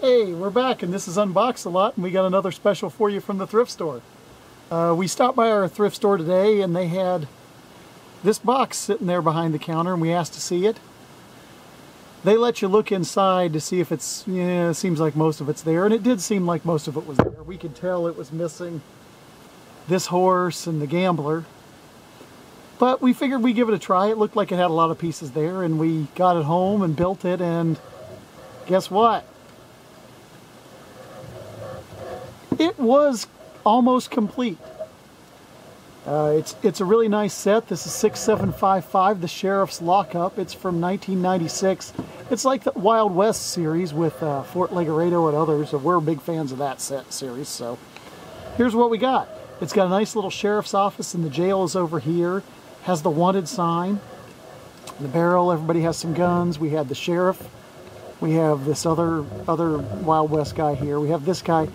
Hey, we're back and this is Unbox-A-Lot and we got another special for you from the thrift store. Uh, we stopped by our thrift store today and they had this box sitting there behind the counter and we asked to see it. They let you look inside to see if it's, yeah, it seems like most of it's there and it did seem like most of it was there. We could tell it was missing this horse and the gambler. But we figured we'd give it a try. It looked like it had a lot of pieces there and we got it home and built it and guess what? It was almost complete. Uh, it's it's a really nice set. This is 6755, the Sheriff's Lockup. It's from 1996. It's like the Wild West series with uh, Fort Legoredo and others. We're big fans of that set series. So here's what we got. It's got a nice little sheriff's office and the jail is over here. Has the wanted sign. The barrel, everybody has some guns. We had the sheriff. We have this other other Wild West guy here. We have this guy.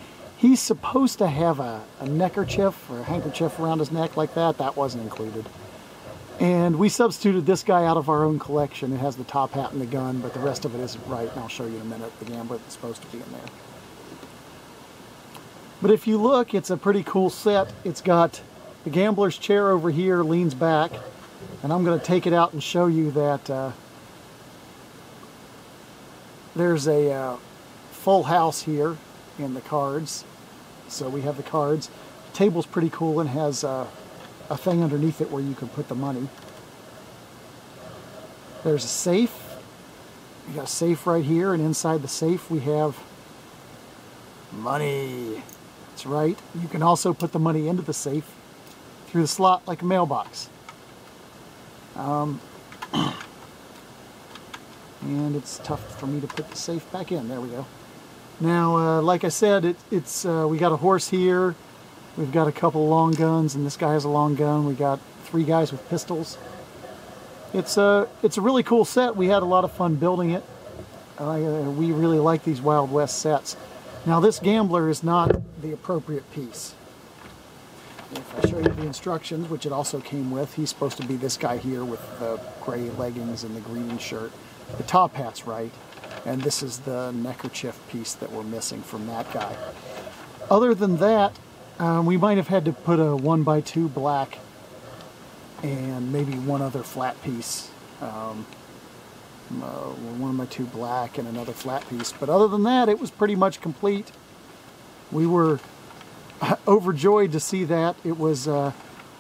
He's supposed to have a, a neckerchief or a handkerchief around his neck like that. That wasn't included. And we substituted this guy out of our own collection. It has the top hat and the gun, but the rest of it isn't right. And I'll show you in a minute the gambler that's supposed to be in there. But if you look, it's a pretty cool set. It's got the gambler's chair over here leans back. And I'm going to take it out and show you that uh, there's a uh, full house here in the cards. So we have the cards. The table's pretty cool and has uh, a thing underneath it where you can put the money. There's a safe. We got a safe right here, and inside the safe we have money. That's right. You can also put the money into the safe through the slot like a mailbox. Um, and it's tough for me to put the safe back in. There we go. Now, uh, like I said, it, it's uh, we got a horse here. We've got a couple long guns, and this guy has a long gun. We got three guys with pistols. It's a uh, it's a really cool set. We had a lot of fun building it. Uh, we really like these Wild West sets. Now, this gambler is not the appropriate piece. If I show you the instructions, which it also came with, he's supposed to be this guy here with the gray leggings and the green shirt. The top hat's right and this is the neckerchief piece that we're missing from that guy. Other than that, um, we might have had to put a 1 by 2 black and maybe one other flat piece. Um, uh, one by 2 black and another flat piece. But other than that, it was pretty much complete. We were overjoyed to see that. It was uh,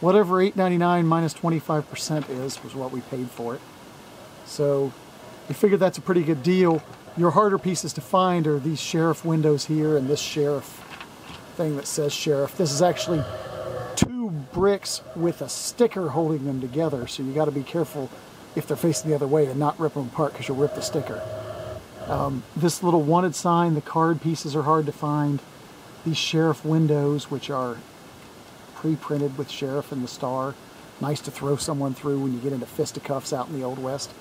whatever $8.99 minus 25% is, was what we paid for it. So we figured that's a pretty good deal. Your harder pieces to find are these sheriff windows here and this sheriff thing that says sheriff. This is actually two bricks with a sticker holding them together, so you got to be careful if they're facing the other way and not rip them apart because you'll rip the sticker. Um, this little wanted sign, the card pieces are hard to find. These sheriff windows, which are pre-printed with sheriff and the star. Nice to throw someone through when you get into fisticuffs out in the Old West.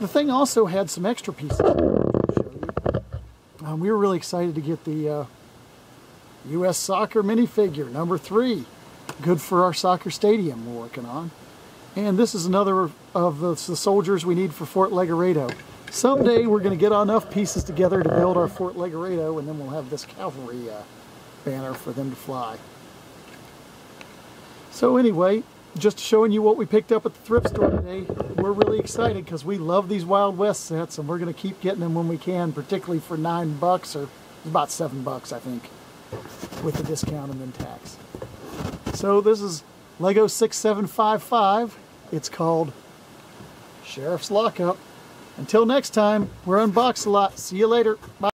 The thing also had some extra pieces. Um, we were really excited to get the uh, U.S. Soccer minifigure, number three. Good for our soccer stadium we're working on. And this is another of the, the soldiers we need for Fort Legoredo. Someday we're going to get enough pieces together to build our Fort Legoredo, and then we'll have this cavalry uh, banner for them to fly. So anyway, just showing you what we picked up at the thrift store today. We're really excited because we love these Wild West sets and we're going to keep getting them when we can, particularly for nine bucks or about seven bucks, I think, with the discount and then tax. So this is Lego 6755. It's called Sheriff's Lockup. Until next time, we're Unbox-A-Lot. See you later. Bye.